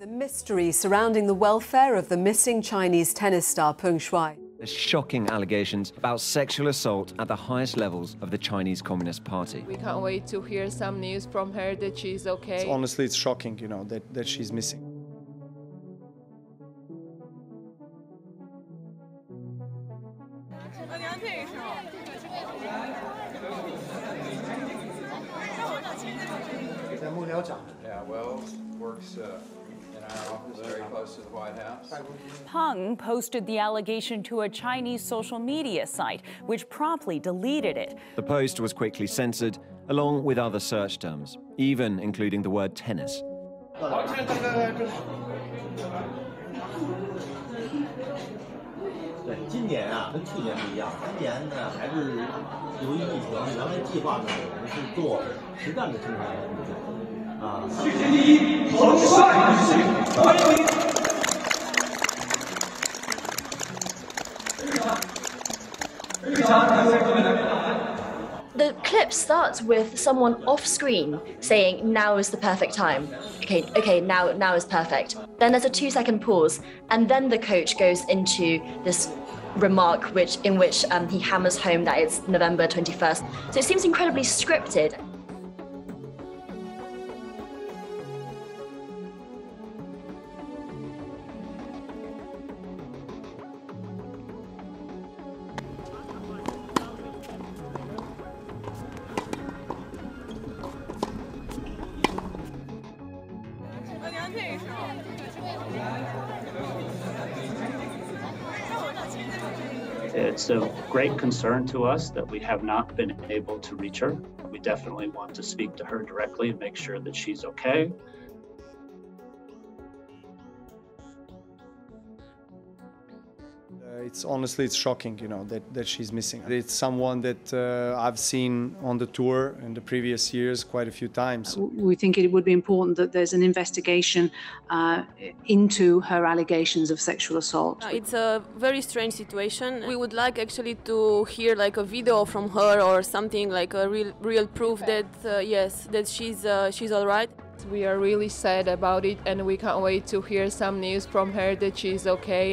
The mystery surrounding the welfare of the missing Chinese tennis star Peng Shuai. The shocking allegations about sexual assault at the highest levels of the Chinese Communist Party. We can't wait to hear some news from her that she's okay. Honestly, it's shocking, you know, that, that she's missing. Yeah, well, works uh, in our office, very close to the White House. Peng posted the allegation to a Chinese social media site, which promptly deleted it. The post was quickly censored, along with other search terms, even including the word tennis. 对，今年啊跟去年不一样，今年呢还是由于疫情，原来计划呢我们是做实战的生产工作啊。世界第一，彭帅女士，欢迎您。非常非常感谢。The clip starts with someone off screen saying, now is the perfect time. Okay, okay, now now is perfect. Then there's a two second pause, and then the coach goes into this remark which in which um, he hammers home that it's November 21st. So it seems incredibly scripted. It's a great concern to us that we have not been able to reach her. We definitely want to speak to her directly and make sure that she's okay. It's honestly, it's shocking, you know, that, that she's missing. It's someone that uh, I've seen on the tour in the previous years quite a few times. We think it would be important that there's an investigation uh, into her allegations of sexual assault. Uh, It's a very strange situation. We would like actually to hear like a video from her or something like a real, real proof that uh, yes, that she's uh, she's all right. We are really sad about it and we can't wait to hear some news from her that she's okay.